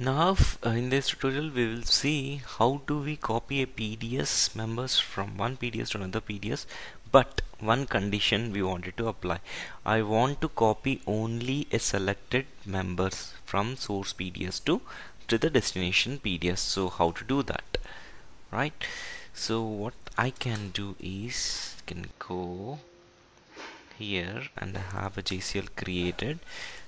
Now uh, in this tutorial we will see how do we copy a PDS members from one PDS to another PDS but one condition we wanted to apply. I want to copy only a selected members from source PDS to to the destination PDS so how to do that? Right? So what I can do is can go here and I have a JCL created.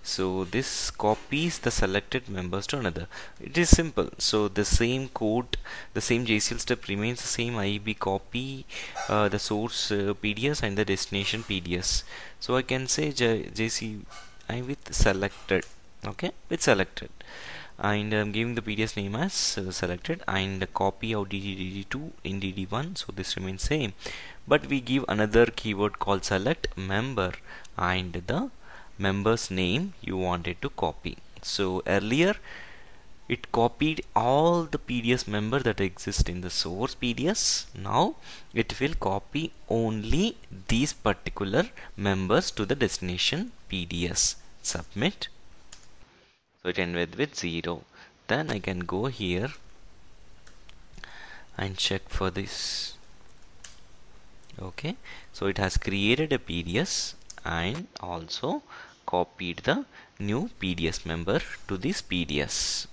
So this copies the selected members to another. It is simple. So the same code the same JCL step remains the same. IEBCOPY uh, the source uh, PDS and the destination PDS so I can say J JC I with selected. Okay? With selected and I'm giving the PDS name as uh, selected and copy of DD2 in DD1 so this remains same. But we give another keyword called select member and the member's name you wanted to copy. So earlier it copied all the PDS member that exist in the source PDS now it will copy only these particular members to the destination PDS submit so it ended with 0 then I can go here and check for this. Okay so it has created a PDS and also copied the new PDS member to this PDS